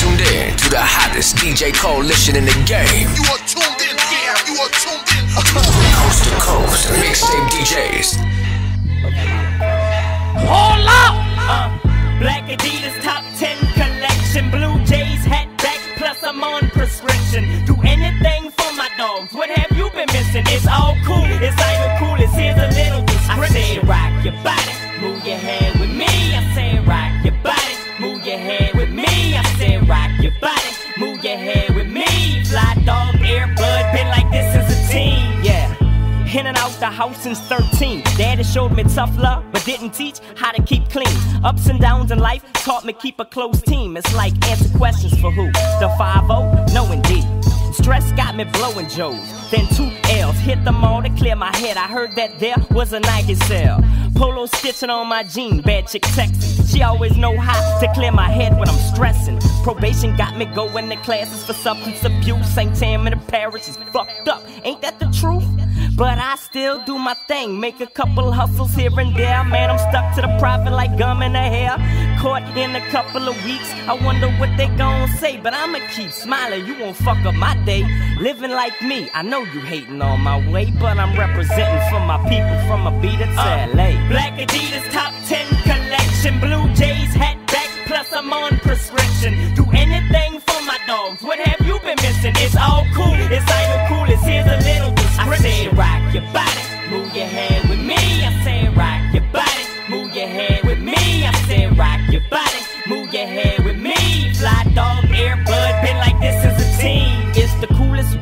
tuned in to the hottest DJ coalition in the game. You are tuned in, yeah, you are tuned in. Coast to coast, mixtape DJs. Hold up! Uh, Black Adidas top 10 collection. Blue Jays hat back, plus I'm on prescription. Do anything for my dogs. What have you been missing? It's all cool, it's idle cool. It's here's a little description. I say rock your body, move your head with me. Fly dog, airbud, been like this since a teen. Yeah. In and out the house since 13. Daddy showed me tough love, but didn't teach how to keep clean. Ups and downs in life taught me keep a close team. It's like answer questions for who? The 5 No, indeed. Stress got me blowing Joes. Then two L's hit them all to clear my head. I heard that there was a Nike sale. Polo stitching on my jean, bad chick texting. She always know how to clear my head when I'm stressing. Probation got me going to classes for substance abuse. St. Tam in the parish is fucked up. Ain't that the truth? But I still do my thing, make a couple hustles here and there. Man, I'm stuck to the profit like gum in the hair. Caught in a couple of weeks, I wonder what they gon' say. But I'ma keep smiling, you won't fuck up my day. Living like me, I know you hating on my way, but I'm representing for my people from a beat to uh, LA. Black Adidas top 10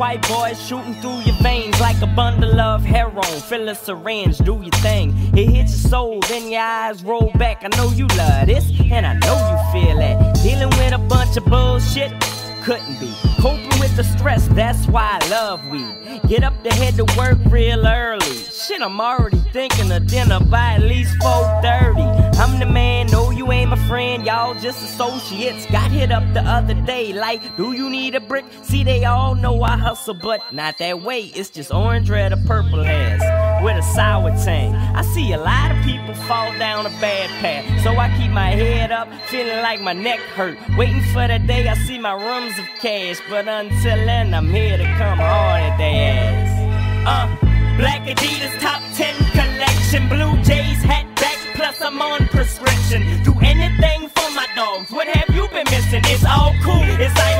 white boys shooting through your veins like a bundle of heroin. Fill a syringe, do your thing. It hits your soul, then your eyes roll back. I know you love this, and I know you feel it. Dealing with a bunch of bullshit couldn't be. Coping with the stress, that's why I love weed. Get up to head to work real early. Shit, I'm already thinking of dinner by at least 4:30. I'm the man, no, you ain't my friend, y'all just associates. Got hit up the other day, like, do you need a brick? See, they all know I hustle, but not that way. It's just orange, red, or purple hairs with a sour tang. I see a lot of people fall down a bad path, so I keep my head up, feeling like my neck hurt. Waiting for the day I see my rooms of cash, but until then, I'm here to come hard at their ass. prescription. Do anything for my dogs. What have you been missing? It's all cool. It's like